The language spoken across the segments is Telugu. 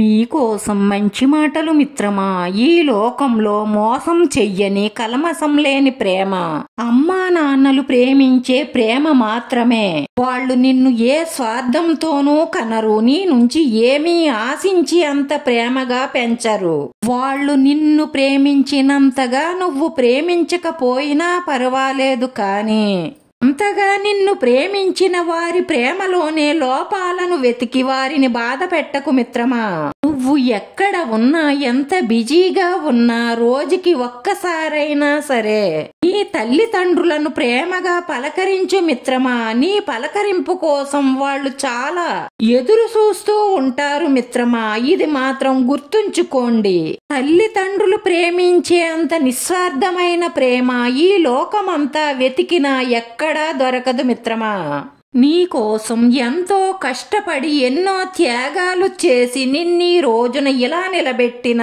మీకోసం మంచి మాటలు మిత్రమా? ఈ లోకంలో మోసం చెయ్యని కలమసం లేని ప్రేమ. అమ్మా నాన్నలు ప్రేమించే ప్రేమ మాత్రమే. వాళ్ళు నిన్ను ఏ స్వార్థంతోనూ కనరు. నీ నుంచి ఏమీ ఆశించి అంత ప్రేమగా పెంచరు. వాళ్ళు నిన్ను ప్రేమించినంతగా నువ్వు ప్రేమించకపోయినా పర్వాలేదు కానీ అంతగా నిన్ను ప్రేమించిన వారి ప్రేమలోనే లోపాలను వెతికి వారిని బాధ పెట్టకు మిత్రమా. నువ్వు ఎక్కడ ఉన్నా ఎంత బిజీగా ఉన్నా రోజుకి ఒక్కసారైనా సరే తల్లిదండ్రులను ప్రేమగా పలకరించు మిత్రమా నీ పలకరింపు కోసం వాళ్ళు చాలా ఎదురు చూస్తూ ఉంటారు మిత్రమా ఇది మాత్రం గుర్తుంచుకోండి. తల్లిదండ్రులు ప్రేమించే అంత నిస్వార్థమైన ప్రేమ ఈ లోకమంతా వెతికినా ఎక్కడా దొరకదు మిత్రమా. నీకోసం ఎంతో కష్టపడి ఎన్నో త్యాగాలు చేసి నిన్నీ రోజున ఇలా నిలబెట్టిన.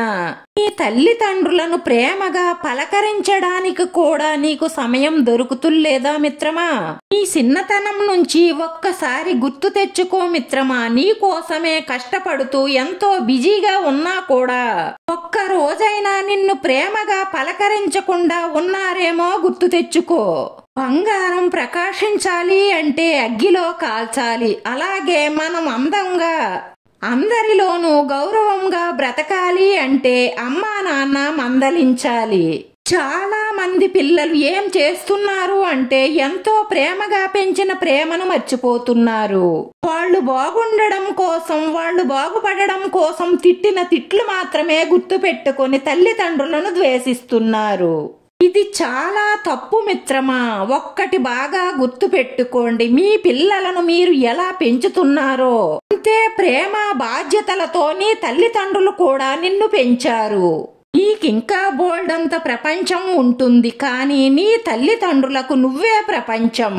నీ తల్లిదండ్రులను ప్రేమగా పలకరించడానికి కూడా నీకు సమయం దొరుకుతుల్లేదా మిత్రమా? నీ చిన్నతనం నుంచి ఒక్కసారి గుర్తు తెచ్చుకో మిత్రమా. నీ కోసమే కష్టపడుతూ ఎంతో బిజీగా ఉన్నా కూడా. ఒక్క రోజైనా నిన్ను ప్రేమగా పలకరించకుండా ఉన్నారేమో గుర్తు తెచ్చుకో. బంగారం ప్రకాశించాలి అంటే అగ్గిలో కాల్చాలి. అలాగే మనం అందంగా అందరిలోనూ గౌరవంగా బ్రతకాలి అంటే అమ్మా నాన్న మందలించాలి. చాలా మంది పిల్లలు ఏం చేస్తున్నారు అంటే ఎంతో ప్రేమగా పెంచిన ప్రేమను మర్చిపోతున్నారు. వాళ్ళు బాగుండడం కోసం వాళ్ళు బాగుపడడం కోసం తిట్టిన తిట్లు మాత్రమే గుర్తుపెట్టుకొని తల్లిదండ్రులను ద్వేషిస్తున్నారు. ఇది చాలా తప్పు మిత్రమా? ఒక్కటి బాగా గుర్తుపెట్టుకోండి మీ పిల్లలను మీరు ఎలా పెంచుతున్నారో. అంతే ప్రేమ బాధ్యతలతో నీ తల్లిదండ్రులు కూడా నిన్ను పెంచారు. నీకింకా బోల్డంత ప్రపంచం ఉంటుంది. కానీ నీ తల్లిదండ్రులకు నువ్వే ప్రపంచం.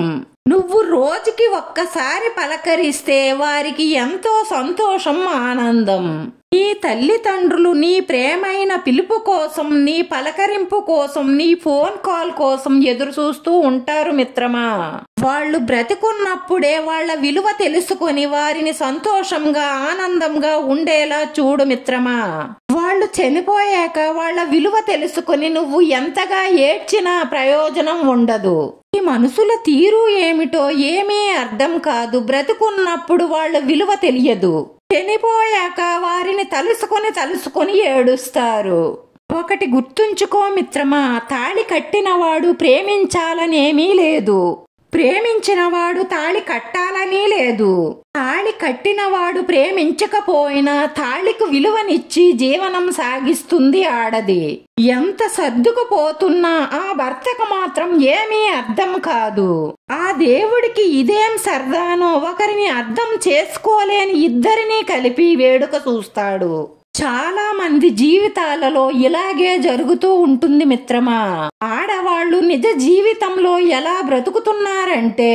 నువ్వు రోజుకి ఒక్కసారి పలకరిస్తే వారికి ఎంతో సంతోషం ఆనందం. నీ తల్లిదండ్రులు నీ ప్రేమైన పిలుపు కోసం నీ పలకరింపు కోసం నీ ఫోన్ కాల్ కోసం ఎదురు చూస్తూ ఉంటారు మిత్రమా. వాళ్ళు బ్రతికున్నప్పుడే వాళ్ళ విలువ తెలుసుకొని వారిని సంతోషంగా ఆనందంగా ఉండేలా చూడు మిత్రమా. వాళ్ళు చనిపోయాక వాళ్ళ విలువ తెలుసుకుని నువ్వు ఎంతగా ఏడ్చినా ప్రయోజనం ఉండదు. ఈ మనుషుల తీరు ఏమిటో ఏమీ అర్థం కాదు. బ్రతుకున్నప్పుడు వాళ్ళ విలువ తెలియదు. చనిపోయాక వారిని తలుసుకొని తలుసుకొని ఏడుస్తారు. ఒకటి గుర్తుంచుకో మిత్రమా తాళి కట్టినవాడు ప్రేమించాలనేమీ లేదు. ప్రేమించినవాడు తాళి కట్టాలని లేదు. తాళి కట్టినవాడు ప్రేమించకపోయినా తాళికి విలువనిచ్చి జీవనం సాగిస్తుంది ఆడది. ఎంత సర్దుకుపోతున్నా ఆ భర్తకు మాత్రం ఏమీ అర్థం కాదు. ఆ దేవుడికి ఇదేం సరదానో ఒకరిని అర్థం చేసుకోలేని ఇద్దరినీ కలిపి వేడుక చూస్తాడు. చాలామంది జీవితాలలో ఇలాగే జరుగుతూ ఉంటుంది మిత్రమా. ఆడవాళ్ళు నిజ జీవితంలో ఎలా బ్రతుకుతున్నారంటే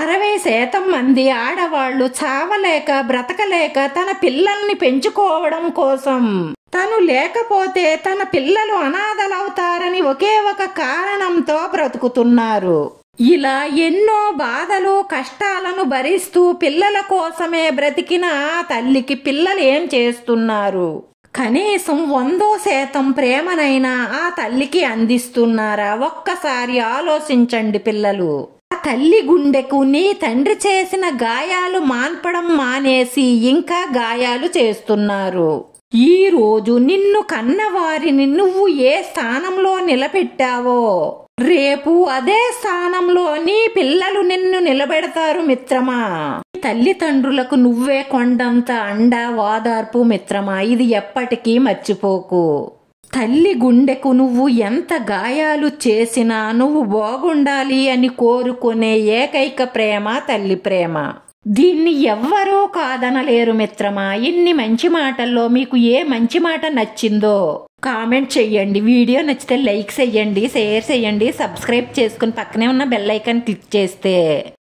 అరవై శాతం మంది ఆడవాళ్ళు చావలేక బ్రతకలేక తన పిల్లల్ని పెంచుకోవడం కోసం. తను లేకపోతే తన పిల్లలు అనాథలవుతారని ఒకే ఒక కారణంతో బ్రతుకుతున్నారు. ఇలా ఎన్నో బాధలు కష్టాలను భరిస్తూ పిల్లల కోసమే బ్రతికిన ఆ తల్లికి పిల్లలు ఏం చేస్తున్నారు? కనీసం వందో శాతం ప్రేమనైనా ఆ తల్లికి అందిస్తున్నారా? ఒక్కసారి ఆలోచించండి పిల్లలు. ఆ తల్లి గుండెకు నీ తండ్రి చేసిన గాయాలు మాన్పడం మానేసి ఇంకా గాయాలు చేస్తున్నారు. ఈ రోజు నిన్ను కన్నవారిని నువ్వు ఏ స్థానంలో నిలబెట్టావో? రేపు అదే స్థానంలో నీ పిల్లలు నిన్ను నిలబెడతారు మిత్రమా. తల్లిదండ్రులకు నువ్వే కొండంత అండ వాదార్పు మిత్రమా. ఇది ఎప్పటికీ మర్చిపోకు. తల్లి గుండెకు నువ్వు ఎంత గాయాలు చేసినా నువ్వు బాగుండాలి అని కోరుకునే ఏకైక ప్రేమ తల్లి ప్రేమ. దీన్ని ఎవ్వరూ కాదనలేరు మిత్రమా. ఇన్ని మంచి మాటల్లో మీకు ఏ మంచి మాట నచ్చిందో? కామెంట్ చేయండి వీడియో నచ్చితే లైక్ చేయండి షేర్ చేయండి సబ్స్క్రైబ్ చేసుకుని పక్కనే ఉన్న బెల్ ఐకాన్ క్లిక్ చేస్తే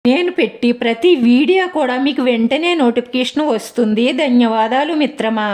నేను పెట్టి ప్రతి వీడియో కూడా మీకు వెంటనే నోటిఫికేషన్ వస్తుంది. ధన్యవాదాలు మిత్రమా.